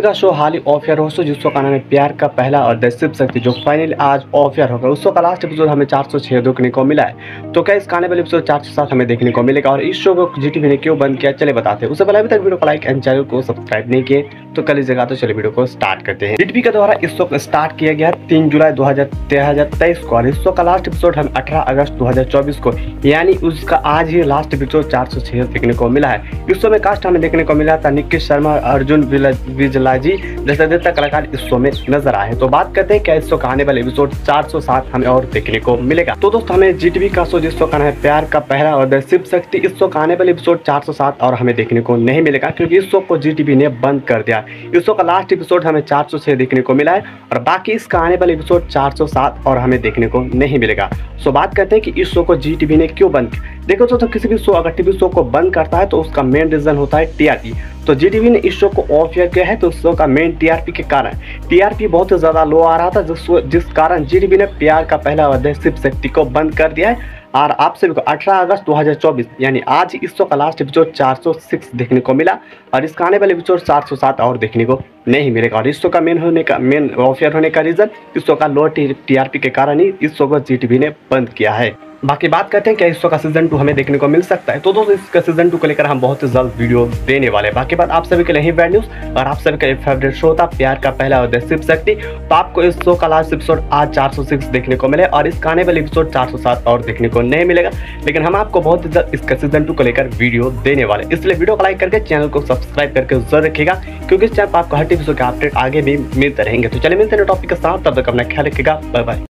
का शो हाल ही ऑफ़ एयर हो जिसको का नाम है प्यार का पहला और द शिव शक्ति, जो फाइनल आज ऑफ़ एयर होगा उस शो का लास्ट एपिसोड हमें 406 देखने को मिला है। तो क्या इस गाने वाले एपिसोड 407 हमें देखने को मिलेगा? और इस शो को जी जीटीवी ने क्यों बंद किया? चले बताते हैं। उससे पहले अभी तक वीडियो को लाइक एंड चैनल को सब्सक्राइब नहीं किए तो कल इस जगह तो चले वीडियो को स्टार्ट करते हैं। जीटीवी के द्वारा इस शो को स्टार्ट किया गया तीन जुलाई दो को और इस शो का लास्ट एपिसोड हम अठारह अगस्त दो हज़ार चौबीस को, यानी उसका आज ही लास्ट एपिसोड चार सौ छह देखने को मिला है। इस शो में कास्ट हमें देखने को मिला था निखिल शर्मा, अर्जुन विजला जी जैसे कलाकार इस शो में नज़र आए तो बात करते हैं क्या इस शो का आने वाले एपिसोड 407 हमें और देखने को मिलेगा। तो दोस्तों, हमें जीटीवी का शो जिस का है प्यार का पहला और शिव शक्ति, इस शो का आने वाले एपिसोड 407 और हमें देखने को नहीं मिलेगा, क्योंकि इस शो को जीटीवी ने बंद कर दिया। इस शो का लास्ट एपिसोड हमें चार देखने को मिला है और बाकी इसका आने वाले एपिसोड चार और हमें देखने को नहीं मिलेगा। सो बात करते हैं कि इस शो को जीटीवी ने क्यों बंद किया? देखो तो, तो किसी भी शो अगर टीवी शो को बंद करता है तो उसका मेन रीजन होता है टीआरपी तो जीटीवी ने इस शो को ऑफ़ किया है तो उस शो का मेन टीआरपी के कारण। टीआरपी बहुत ज़्यादा लो आ रहा था जिस जिस कारण जीटीवी ने प्यार का पहला अध्याय शिव शक्ति को बंद कर दिया है। और आप सभी को 18 अगस्त 2024 यानी आज इस शो का लास्ट एपिसोड 406 देखने को मिला, और इसका आने वाले एपिसोड 407 और देखने को नहीं मिलेगा। और इस शो का मेन होने का मेन ऑफियर होने का रीजन इस शो का लो टीआरपी के कारण ही इस शो को जीटीवी ने बंद किया है। बाकी बात करते हैं क्या इस शो का सीज़न टू हमें देखने को मिल सकता है। तो दोस्तों इसका सीज़न टू को लेकर हम बहुत ही जल्द वीडियो देने वाले हैं। बाकी बात आप सभी के लिए ही बैड न्यूज़ और आप सभी का फेवरेट शो था, प्यार का पहला और शिव शक्ति। तो आपको इस शो का लास्ट एपिसोड आज 406 देखने को मिले और इस गाने वाले एपिसोड 407 और देखने को नहीं मिलेगा। लेकिन हम आपको बहुत ही जल्द इसका सीज़न टू को लेकर वीडियो देने वाले इसलिए वीडियो को लाइक करके चैनल को सब्सक्राइब करके ज़रूर रखेगा क्योंकि इस चैनल पर आपको हर शो के अपडेट आगे भी मिलते रहेंगे। तो चलिए मिलते हैं टॉपिक के साथ, तब तक अपना ख्याल रखेगा बाय बाय